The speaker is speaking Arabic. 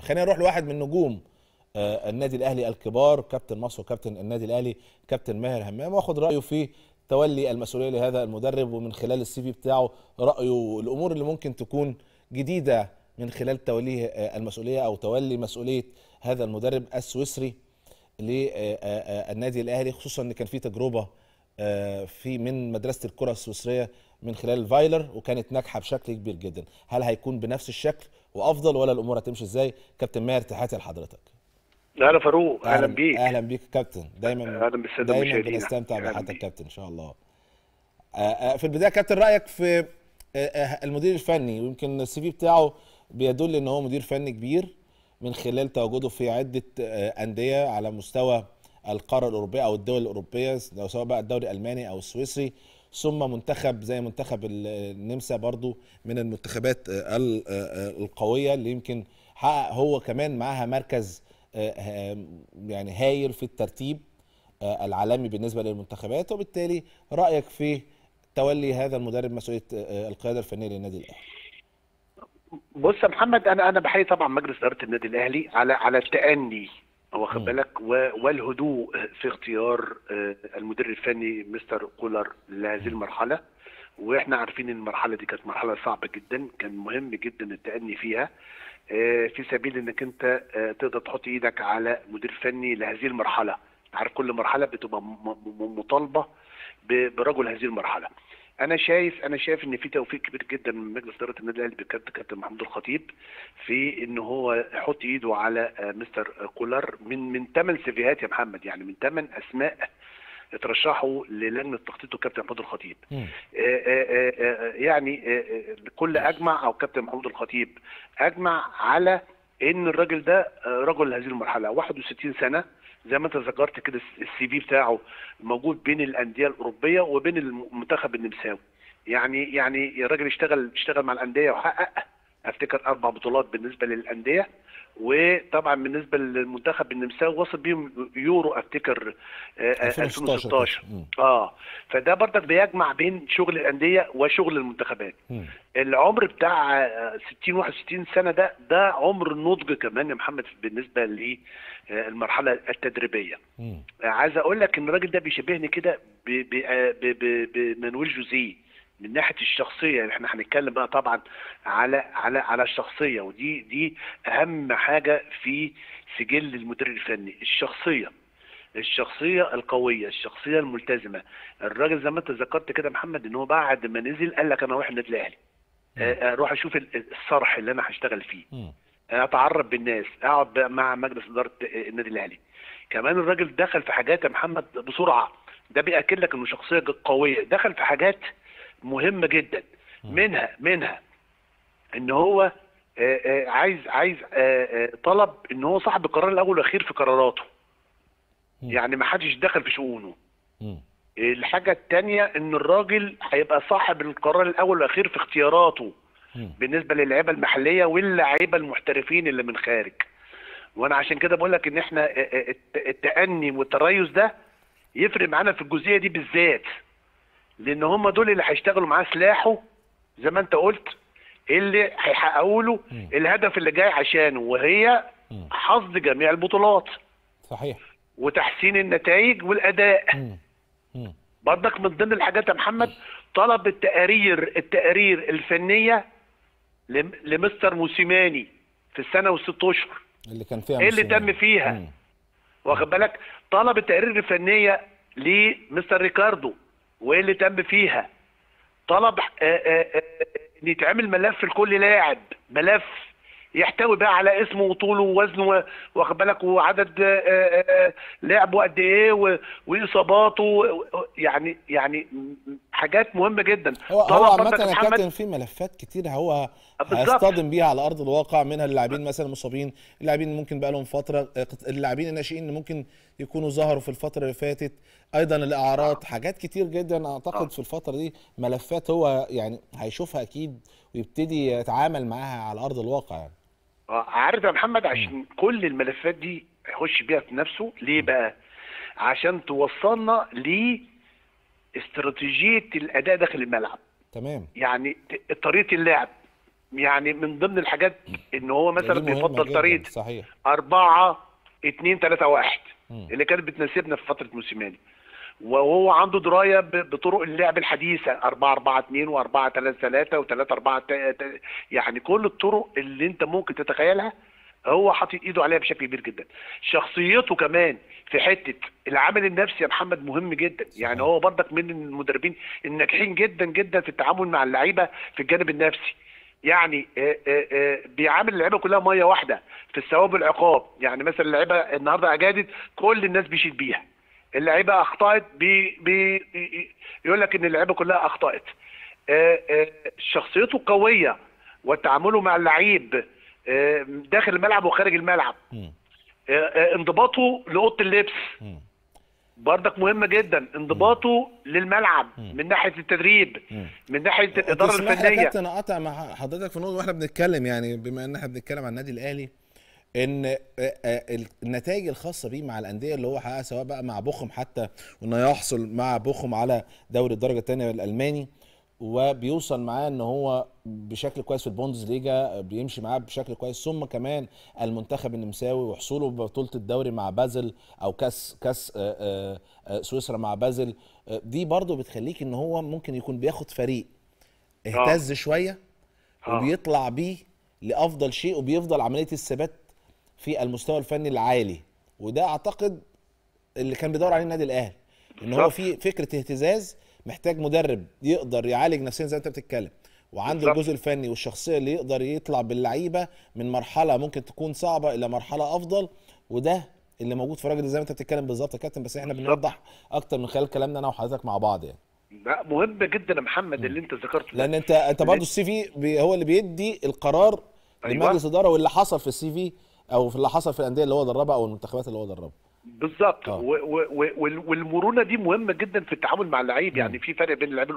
خلينا نروح لواحد من نجوم آه، النادي الاهلي الكبار كابتن مصر وكابتن النادي الاهلي كابتن ماهر همام واخد رأيه في تولي المسؤولية لهذا المدرب ومن خلال السي في بتاعه رأيه الأمور اللي ممكن تكون جديدة من خلال توليه آه، المسؤولية أو تولي مسؤولية هذا المدرب السويسري للنادي الاهلي خصوصا إن كان في تجربة آه، في من مدرسة الكرة السويسرية من خلال فايلر وكانت ناجحة بشكل كبير جدا. هل هيكون بنفس الشكل؟ وأفضل ولا الأمور هتمشي إزاي؟ كابتن ماهر تحياتي لحضرتك. أهلا فاروق أهلا بيك. أهلا بيك كابتن. دايما بالسادة دايما. بنستمتع بحضرتك. كابتن إن شاء الله. آه، آه، في البداية كابتن رأيك في آه، المدير الفني ويمكن السي في بتاعه بيدل إن هو مدير فني كبير من خلال تواجده في عدة أندية على مستوى القارة الأوروبية أو الدول الأوروبية سواء بقى الدوري الألماني أو السويسري. ثم منتخب زي منتخب ال- النمسا برضو من المنتخبات آه، آه، آه، القوية اللي يمكن حقق هو كمان معاها مركز يعني هايل في الترتيب العالمي بالنسبة للمنتخبات. وبالتالي رأيك في تولي هذا المدرب مسؤولية القيادة الفنية للنادي الأهلي؟ بص يا محمد أنا أنا بحيي طبعا مجلس إدارة النادي الأهلي على على التأني واخد. بالك؟ والهدوء في اختيار آه، المدير الفني مستر كولر لهذه المرحلة. وإحنا عارفين إن المرحلة دي كانت مرحلة صعبة جدا كان مهم جدا التأني فيها. آه، في سبيل إنك أنت آه، تقدر تحط إيدك على مدير فني لهذه المرحلة. عارف كل مرحلة بتبقى مطالبة برجل هذه المرحلة. أنا شايف أنا شايف إن في توفيق كبير جدا من مجلس إدارة النادي الأهلي بكابتن كابتن محمود الخطيب في إن هو يحط إيده على آه، مستر آه، كولر من من ثمان سيفيهات يا محمد يعني من ثمان أسماء اترشحوا للجنة تخطيط الكابتن محمود الخطيب. آه، يعني الكل أجمع أو كابتن محمود الخطيب أجمع على إن الراجل ده آه، رجل هذه المرحلة 61 سنة زي ما أنت ذكرت كده السي في بتاعه موجود بين الأندية الأوروبية وبين المنتخب النمساوي. يعني يعني الراجل اشتغل اشتغل مع الأندية وحقق افتكر أربع بطولات بالنسبة للأندية وطبعا بالنسبة للمنتخب النمساوي وصل بيهم يورو افتكر آه، آه، 2016 2016 مم. آه فده برضك بيجمع بين شغل الأندية وشغل المنتخبات مم. العمر بتاع آه، 60 61 سنة ده ده عمر النضج كمان يا محمد بالنسبة للمرحلة التدريبية. آه، عايز أقول لك إن الراجل ده بيشبهني كده آه، بمانويل جوزيه من ناحية الشخصية إحنا هنتكلم بقى طبعا على على على الشخصية ودي دي أهم حاجة في سجل المدير الفني الشخصية الشخصية القوية الشخصية الملتزمة. الراجل زي ما أنت ذكرت كده محمد إن هو بعد ما نزل قال لك أنا رايح النادي الأهلي. آه، آه، أروح أشوف ال- الصرح اللي أنا هشتغل فيه. أتعرف بالناس أقعد مع مجلس إدارة النادي الأهلي. كمان الراجل دخل في حاجات يا محمد بسرعة. ده بيأكد لك إنه شخصية قوية. دخل في حاجات مهمه جدا منها منها إن هو آه، آه، عايز عايز آه، طلب إن هو صاحب القرار الأول والأخير في قراراته. يعني ما حدش دخل في شؤونه. الحاجة الثانية إن الراجل هيبقى صاحب القرار الأول والأخير في اختياراته. بالنسبة للعيبة المحلية واللعيبة المحترفين اللي من خارج وأنا عشان كده بقول لك إن إحنا الت- التأني والتريث ده يفرق معانا في الجزئية دي بالذات لأن هم دول اللي هيشتغلوا معاه سلاحه زي ما انت قلت اللي هيحققوا له. الهدف اللي جاي عشانه وهي. حصد جميع البطولات صحيح وتحسين النتائج والأداء. برضك من ضمن الحاجات يا محمد طلب التقارير التقارير الفنية لم- لمستر موسيماني في السنة والست أشهر اللي كان فيها إيه اللي. تم فيها. واخد بالك طلب التقارير الفنية لمستر ريكاردو وإيه اللي تم فيها؟ طلب آه، آه، آه، إن يتعمل ملف لكل لاعب ملف يحتوي بقى على اسمه وطوله ووزنه واخد بالك وعدد آه، آه، آه، لعبه قد إيه واصاباته يعني يعني حاجات مهمة جدا. هو هو برضك يا كابتن في ملفات كتير هو. هيصطدم بيها على أرض الواقع منها اللاعبين مثلا المصابين. اللاعبين ممكن بقى لهم فترة اللاعبين الناشئين اللي ممكن يكونوا ظهروا في الفترة اللي فاتت. أيضا الاعراض حاجات كتير جدا أعتقد. في الفترة دي ملفات هو يعني هيشوفها أكيد ويبتدي يتعامل معاها على أرض الواقع يعني. عارف يا محمد عشان كل الملفات دي هيخش بيها في نفسه. ليه بقى؟ عشان توصلنا لاستراتيجيه الأداء داخل الملعب. تمام. يعني طريقة اللعب. يعني من ضمن الحاجات إن هو مثلا دي مهمة بيفضل طريقة صحيح. أربعة اتنين تلاتة واحد مم. اللي كانت بتناسبنا في فترة موسيماني. وهو عنده دراية ب- بطرق اللعب أربعة اتنين وأربعة تلاتة تلاتة وتلاتة أربعة تا- تا- يعني كل الطرق اللي أنت ممكن تتخيلها هو حاطط إيده عليها بشكل كبير جدا. شخصيته كمان في حتة العامل النفسي يا محمد مهم جدا. يعني هو برضك من المدربين الناجحين جدا جدا في التعامل مع اللعيبة في الجانب النفسي. يعني آه، آه، آه، بيعامل اللعيبة كلها مية واحدة في الثواب والعقاب. يعني مثلا اللعيبة النهارده اجادت كل الناس بيشيد بيها. اللعيبة أخطأت بي بي يقول لك إن اللعيبة كلها أخطأت. آه، آه، شخصيته قوية وتعامله مع اللعيب آه، داخل الملعب وخارج الملعب. انضباطه لأوضة اللبس. بردك مهمة جدا انضباطه للملعب من ناحية التدريب مم. من ناحية الإدارة تسمح لي يا الفنيه كابتن أقطع مع حضرتك في نقطة وإحنا بنتكلم يعني بما إن إحنا بنتكلم عن النادي الأهلي إن آه، آه، النتائج الخاصة بيه مع الأندية اللي هو حققها سواء بقى مع بوخم حتى وإنه يحصل مع بوخم على دوري الدرجة الثانية الألماني وبيوصل معاه إن هو بشكل كويس في البوندزليجا بيمشي معاه بشكل كويس ثم كمان المنتخب النمساوي وحصوله ببطولة الدوري مع بازل أو كأس كأس آه، سويسرا مع بازل دي برضو بتخليك إن هو ممكن يكون بياخد فريق اهتز شوية. وبيطلع بيه لأفضل شيء وبيفضل عملية الثبات في المستوى الفني العالي وده أعتقد اللي كان بيدور عليه النادي الأهلي إن هو. في فكرة اهتزاز محتاج مدرب يقدر يعالج نفسيا زي ما أنت بتتكلم وعنده. الجزء الفني والشخصية اللي يقدر يطلع باللعيبة من مرحلة ممكن تكون صعبة إلى مرحلة أفضل وده اللي موجود في راجل زي ما أنت بتتكلم بالظبط يا كابتن بس إحنا. بنوضح أكتر من خلال كلامنا أنا وحضرتك مع بعض يعني لا مهم جدا يا محمد اللي أنت ذكرته. لأن أنت أنت برضه السي في هو اللي بيدي القرار أيوة. لمجلس اداره واللي حصل في السي في أو في اللي حصل في الأندية اللي هو دربها أو المنتخبات اللي هو دربها. بالظبط. آه. والمرونة دي مهمة جدا في التعامل مع اللعيب. يعني في فرق بين اللعيب